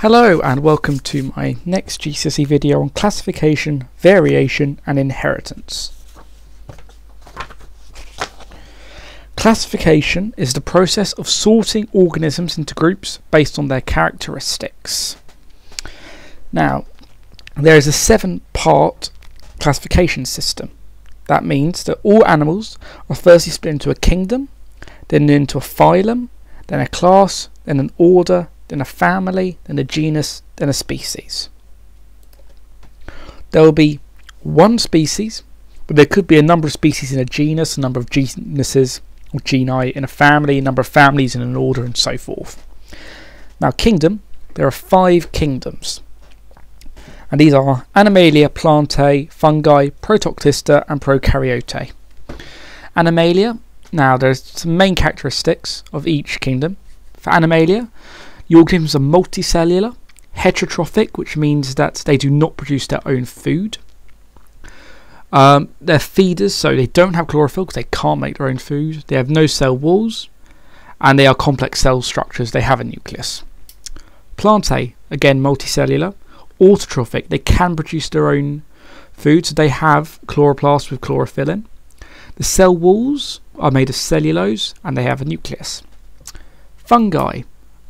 Hello and welcome to my next GCSE video on classification, variation and inheritance. Classification is the process of sorting organisms into groups based on their characteristics. Now, there is a seven part classification system. That means that all animals are firstly split into a kingdom, then into a phylum, then a class, then an order, then a family, then a genus, then a species. There will be one species, but there could be a number of species in a genus, a number of genuses or genii in a family, a number of families in an order, and so forth. Now, kingdom, there are five kingdoms. And these are Animalia, Plantae, Fungi, Protoctista, and Prokaryote. Animalia, now there's some main characteristics of each kingdom. For Animalia, the organisms are multicellular, heterotrophic, which means that they do not produce their own food. Um, they're feeders, so they don't have chlorophyll because they can't make their own food. They have no cell walls, and they are complex cell structures. They have a nucleus. Plantae, again multicellular, autotrophic. They can produce their own food, so they have chloroplasts with chlorophyll in. The cell walls are made of cellulose, and they have a nucleus. Fungi,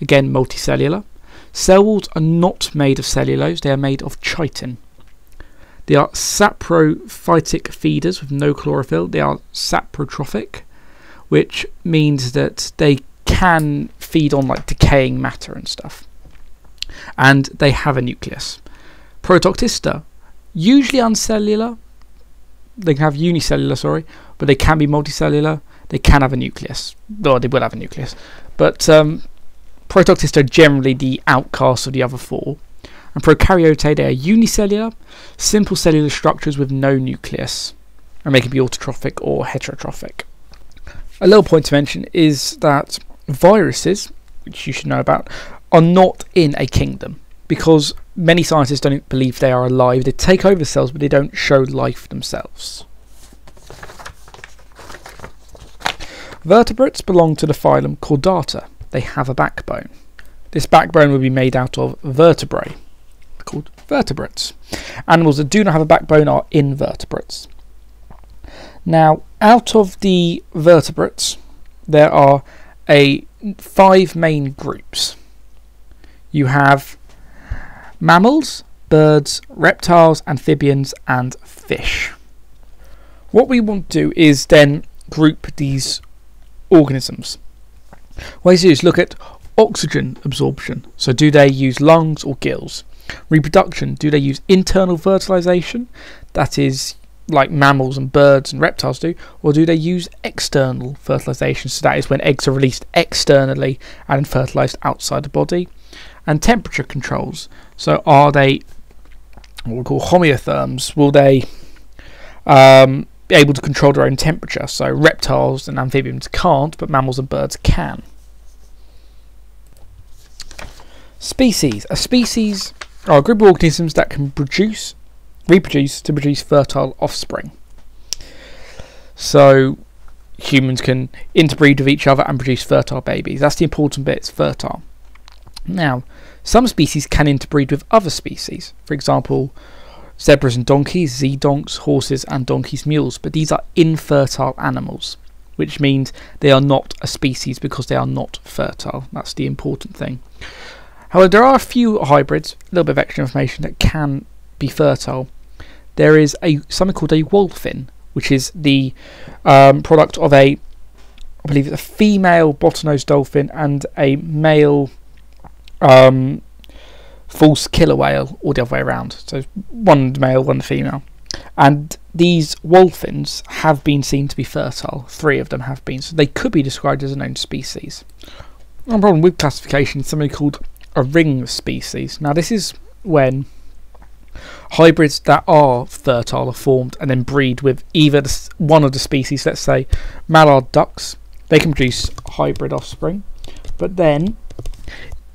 again multicellular. Cell walls are not made of cellulose, they are made of chitin. They are saprophytic feeders with no chlorophyll. They are saprotrophic, which means that they can feed on like decaying matter and stuff. And they have a nucleus. Protoctista, usually uncellular. They can have unicellular, sorry, but they can be multicellular. They can have a nucleus. Or they will have a nucleus. But um, Protoctista are generally the outcasts of the other four. And Prokaryote, they are unicellular, simple cellular structures with no nucleus. And they can be autotrophic or heterotrophic. A little point to mention is that viruses, which you should know about, are not in a kingdom because many scientists don't believe they are alive. They take over cells, but they don't show life themselves. Vertebrates belong to the phylum Chordata they have a backbone. This backbone will be made out of vertebrae, called vertebrates. Animals that do not have a backbone are invertebrates. Now, out of the vertebrates, there are a five main groups. You have mammals, birds, reptiles, amphibians, and fish. What we want to do is then group these organisms. Ways is look at oxygen absorption. So, do they use lungs or gills? Reproduction. Do they use internal fertilization? That is like mammals and birds and reptiles do, or do they use external fertilization? So that is when eggs are released externally and fertilized outside the body. And temperature controls. So are they what we call homeotherms? Will they um, be able to control their own temperature. So reptiles and amphibians can't, but mammals and birds can. Species. A species are a group of organisms that can produce, reproduce to produce fertile offspring. So humans can interbreed with each other and produce fertile babies. That's the important bit, it's fertile. Now, some species can interbreed with other species. For example, zebras and donkeys, z-donks, horses and donkeys, mules, but these are infertile animals, which means they are not a species because they are not fertile. That's the important thing. However, there are a few hybrids, a little bit of extra information, that can be fertile. There is a something called a wholphin, which is the um, product of a, I believe a female bottlenose dolphin and a male um, false killer whale or the other way around. So one male, one female. And these wholphins have been seen to be fertile. Three of them have been. So they could be described as a known species. One problem with classification is something called a ring species. Now this is when hybrids that are fertile are formed and then breed with either the, one of the species, let's say mallard ducks. They can produce hybrid offspring. But then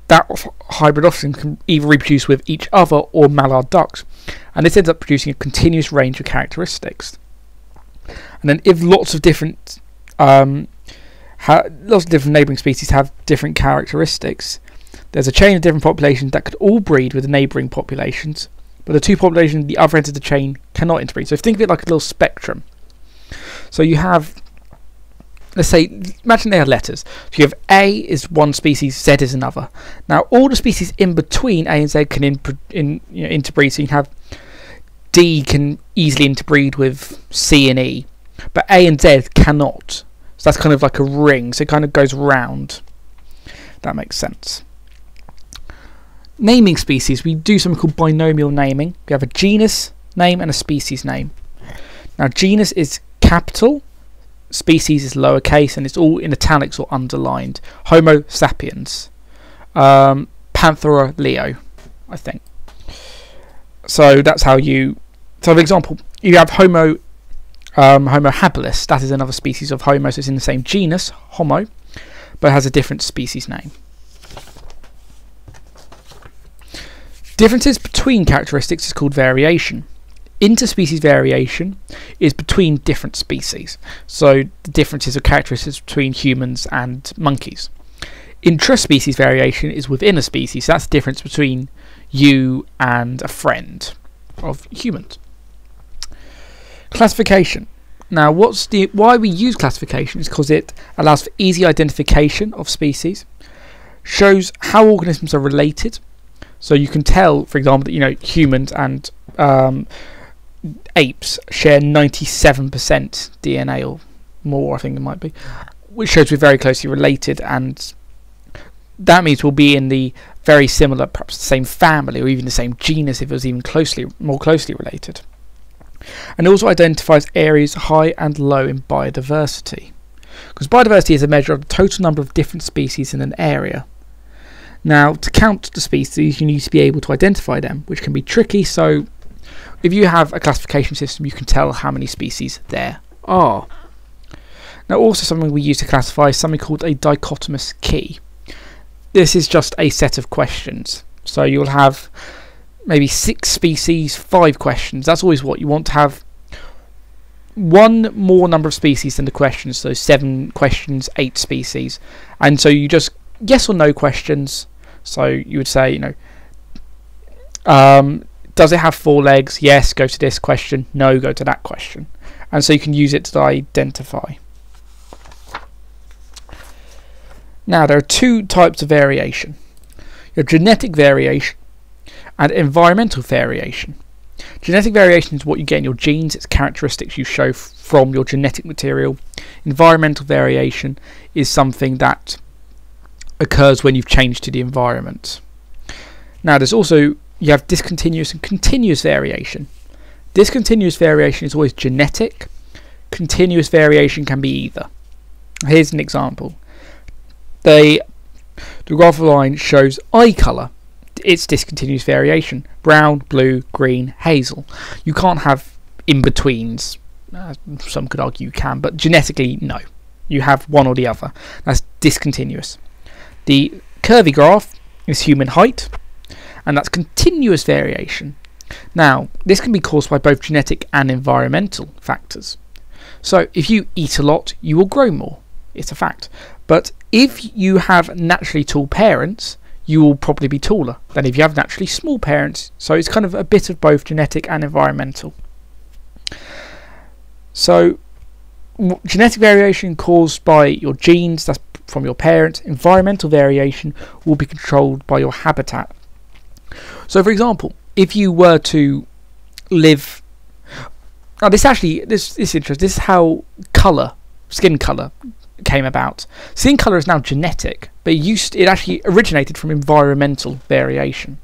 that hybrid offspring can either reproduce with each other or mallard ducks, and this ends up producing a continuous range of characteristics. And then, if lots of different um, lots of different neighbouring species have different characteristics, There's a chain of different populations that could all breed with neighbouring populations, but the two populations at the other end of the chain cannot interbreed. So think of it like a little spectrum. So you have, let's say, imagine they are letters. So you have A is one species, Z is another. Now all the species in between A and Z can in, in, you know, interbreed. So you have D can easily interbreed with C and E, but A and Z cannot. So that's kind of like a ring. So it kind of goes round. That makes sense. Naming species, we do something called binomial naming. We have a genus name and a species name. Now, genus is capital, species is lowercase, and it's all in italics or underlined. Homo sapiens, um, Panthera leo, I think. So that's how you. So, for example, you have Homo um, Homo habilis. That is another species of Homo. So it's in the same genus, Homo, but has a different species name. Differences between characteristics is called variation. Interspecies variation is between different species, so the differences of characteristics between humans and monkeys. Intraspecies variation is within a species, so that's the difference between you and a friend of humans. Classification. Now, what's the why we use classification is because it allows for easy identification of species, shows how organisms are related, so you can tell, for example, that you know humans and um, apes share 97% DNA or more, I think it might be, which shows we're very closely related, and that means we'll be in the very similar, perhaps the same family or even the same genus if it was even closely more closely related. And it also identifies areas high and low in biodiversity. Because biodiversity is a measure of the total number of different species in an area. Now, to count the species, you need to be able to identify them, which can be tricky. So, if you have a classification system, you can tell how many species there are. Now, also something we use to classify is something called a dichotomous key. This is just a set of questions. So, you'll have maybe six species, five questions. That's always what you want to have one more number of species than the questions, so seven questions, eight species. And so you just yes or no questions so you would say, you know, um, does it have four legs? Yes, go to this question. No, go to that question. And so you can use it to identify. Now, there are two types of variation your genetic variation and environmental variation. Genetic variation is what you get in your genes, it's characteristics you show from your genetic material. Environmental variation is something that occurs when you've changed to the environment. Now there's also you have discontinuous and continuous variation. Discontinuous variation is always genetic. Continuous variation can be either. Here's an example. The, the graph line shows eye colour. It's discontinuous variation. Brown, blue, green, hazel. You can't have in-betweens. Uh, some could argue you can, but genetically, no. You have one or the other. That's discontinuous. The curvy graph is human height, and that's continuous variation. Now, this can be caused by both genetic and environmental factors. So, if you eat a lot, you will grow more. It's a fact. But if you have naturally tall parents, you will probably be taller than if you have naturally small parents. So, it's kind of a bit of both genetic and environmental. So, genetic variation caused by your genes, that's from your parents. Environmental variation will be controlled by your habitat. So, for example, if you were to live, now this actually this this interesting. This is how color, skin color, came about. Skin color is now genetic, but it used it actually originated from environmental variation.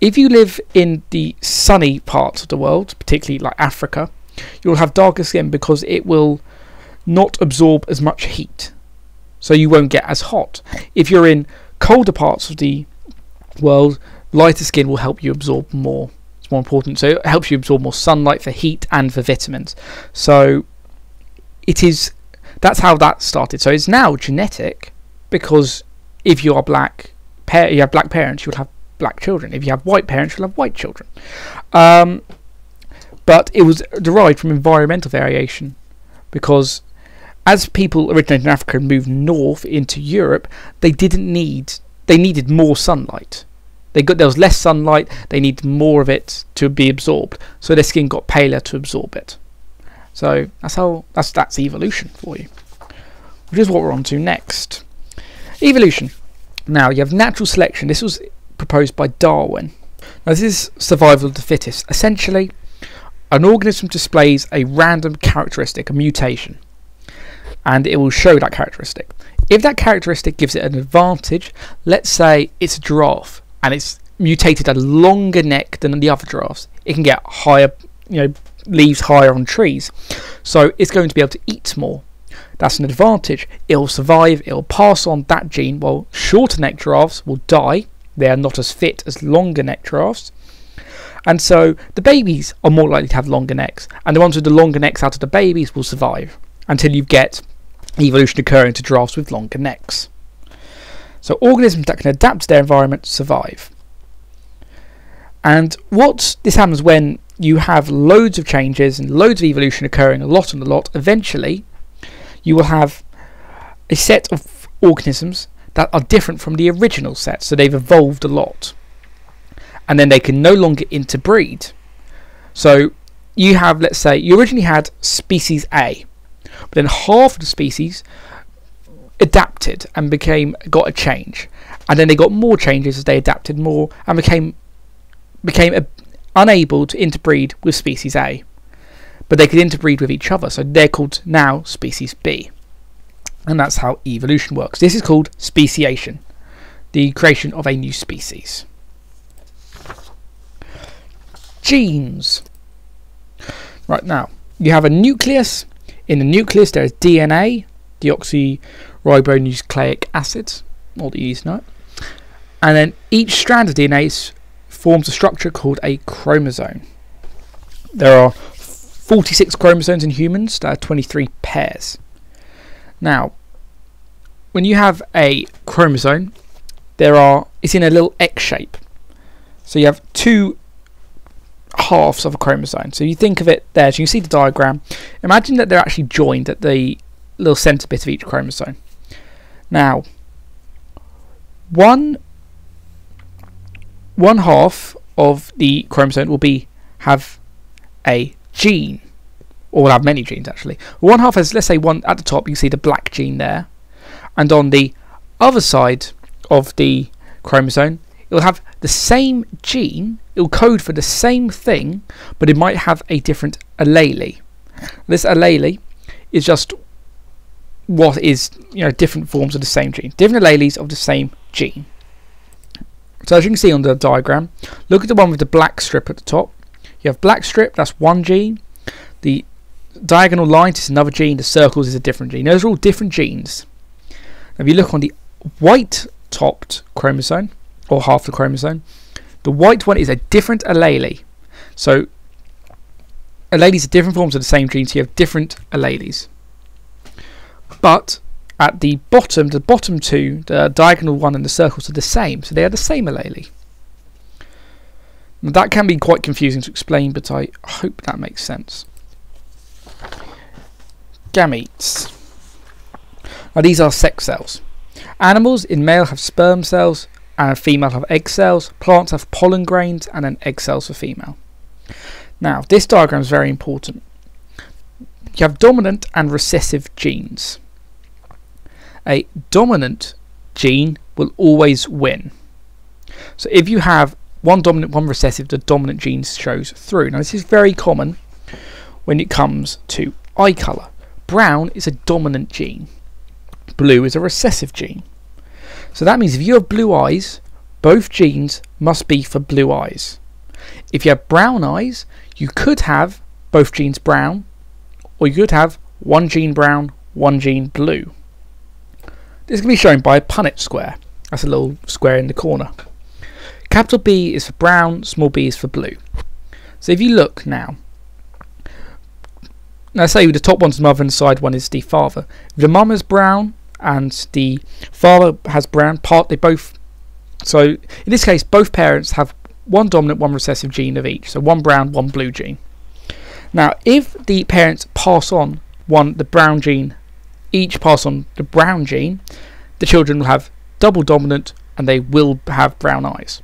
If you live in the sunny parts of the world, particularly like Africa, you'll have darker skin because it will not absorb as much heat so you won't get as hot. If you're in colder parts of the world, lighter skin will help you absorb more. It's more important. So it helps you absorb more sunlight for heat and for vitamins. So it is that's how that started. So it's now genetic because if you are black, you have black parents, you'll have black children. If you have white parents, you'll have white children. Um, but it was derived from environmental variation because as people originated in Africa and moved north into Europe, they didn't need they needed more sunlight. They got there was less sunlight. They needed more of it to be absorbed, so their skin got paler to absorb it. So that's how that's that's evolution for you, which is what we're on to next. Evolution. Now you have natural selection. This was proposed by Darwin. Now this is survival of the fittest. Essentially, an organism displays a random characteristic, a mutation, and it will show that characteristic. If that characteristic gives it an advantage, let's say it's a giraffe and it's mutated a longer neck than the other giraffes, it can get higher, you know, leaves higher on trees. So it's going to be able to eat more. That's an advantage. It'll survive, it'll pass on that gene, while shorter neck giraffes will die. They are not as fit as longer neck giraffes. And so the babies are more likely to have longer necks, and the ones with the longer necks out of the babies will survive until you get evolution occurring to giraffes with longer necks. So organisms that can adapt to their environment survive. And what this happens when you have loads of changes and loads of evolution occurring a lot and a lot, eventually you will have a set of organisms that are different from the original set, so they've evolved a lot and then they can no longer interbreed. So you have, let's say, you originally had species A, but then half of the species adapted and became got a change, and then they got more changes as they adapted more and became became a, unable to interbreed with species A, but they could interbreed with each other. So they're called now species B, and that's how evolution works. This is called speciation, the creation of a new species. genes. Right now, you have a nucleus. In the nucleus, there is DNA, deoxyribonucleic acids, all the E's know And then each strand of DNA forms a structure called a chromosome. There are 46 chromosomes in humans, there are 23 pairs. Now, when you have a chromosome, there are it's in a little X shape. So you have two halves of a chromosome. So you think of it there, so you see the diagram. Imagine that they're actually joined at the little centre bit of each chromosome. Now, one one half of the chromosome will be have a gene, or will have many genes actually. One half has, let's say, one at the top. You see the black gene there, and on the other side of the chromosome, it will have the same gene it'll code for the same thing, but it might have a different allele. This allele is just what is you know different forms of the same gene, different alleles of the same gene. So as you can see on the diagram, look at the one with the black strip at the top. You have black strip, that's one gene. The diagonal lines is another gene. The circles is a different gene. Those are all different genes. If you look on the white topped chromosome, or half the chromosome, the white one is a different allele. So alleles are different forms of the same gene, so you have different alleles. But at the bottom, the bottom two, the diagonal one and the circles are the same, so they are the same allele. Now that can be quite confusing to explain, but I hope that makes sense. Gametes. Now these are sex cells. Animals in male have sperm cells, and female have egg cells. Plants have pollen grains and then egg cells for female. Now, this diagram is very important. You have dominant and recessive genes. A dominant gene will always win. So if you have one dominant, one recessive, the dominant gene shows through. Now, this is very common when it comes to eye colour. Brown is a dominant gene. Blue is a recessive gene. So that means if you have blue eyes, both genes must be for blue eyes. If you have brown eyes, you could have both genes brown, or you could have one gene brown, one gene blue. This can be shown by a Punnett square. That's a little square in the corner. Capital B is for brown, small b is for blue. So if you look now, now say the top one's the mother and the side one is the father. If the mum is brown, and the father has brown part they both so in this case both parents have one dominant one recessive gene of each so one brown one blue gene now if the parents pass on one the brown gene each pass on the brown gene the children will have double dominant and they will have brown eyes.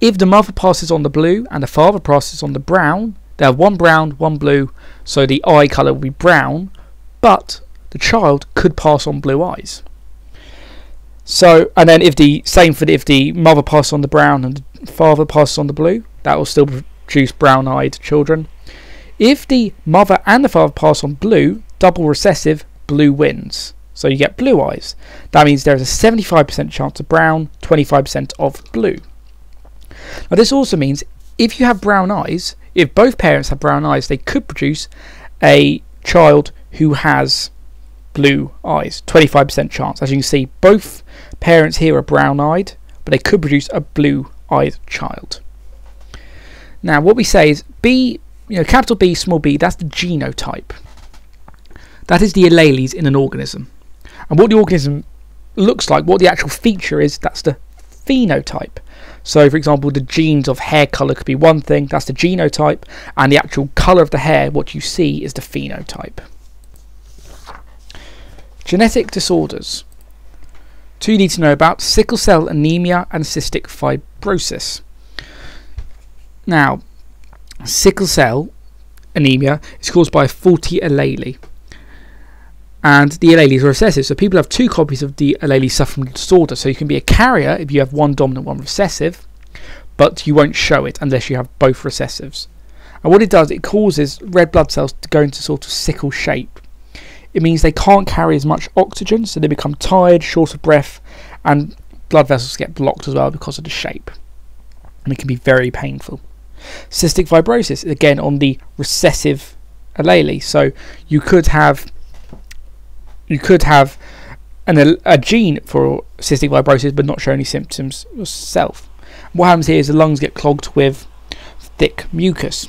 If the mother passes on the blue and the father passes on the brown, they have one brown, one blue, so the eye colour will be brown, but the child could pass on blue eyes. So, and then if the same for the, if the mother passes on the brown and the father passes on the blue, that will still produce brown-eyed children. If the mother and the father pass on blue, double recessive, blue wins. So you get blue eyes. That means there is a 75% chance of brown, 25% of blue. Now this also means if you have brown eyes, if both parents have brown eyes, they could produce a child who has blue eyes. 25% chance. As you can see, both parents here are brown eyed, but they could produce a blue eyed child. Now, what we say is B, you know, capital B, small b, that's the genotype. That is the alleles in an organism. And what the organism looks like, what the actual feature is, that's the phenotype. So, for example, the genes of hair color could be one thing, that's the genotype, and the actual color of the hair, what you see, is the phenotype. Genetic disorders. Two you need to know about sickle cell anemia and cystic fibrosis. Now, sickle cell anemia is caused by a faulty allele. And the alleles are recessive. So people have two copies of the allele suffering disorder. So you can be a carrier if you have one dominant, one recessive, but you won't show it unless you have both recessives. And what it does, it causes red blood cells to go into sort of sickle shape. It means they can't carry as much oxygen, so they become tired, short of breath, and blood vessels get blocked as well because of the shape. And it can be very painful. Cystic fibrosis, again on the recessive allele. So you could have you could have an, a gene for cystic fibrosis but not show any symptoms yourself. What happens here is the lungs get clogged with thick mucus.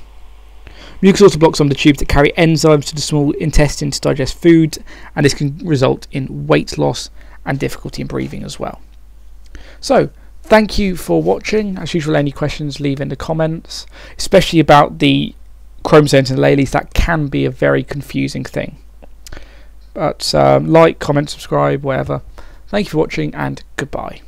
Mucus also blocks of the tubes that carry enzymes to the small intestine to digest food, and this can result in weight loss and difficulty in breathing as well. So, Thank you for watching. As usual, any questions leave in the comments, especially about the chromosomes and alleles. That can be a very confusing thing. But um, like, comment, subscribe, whatever. Thank you for watching and goodbye.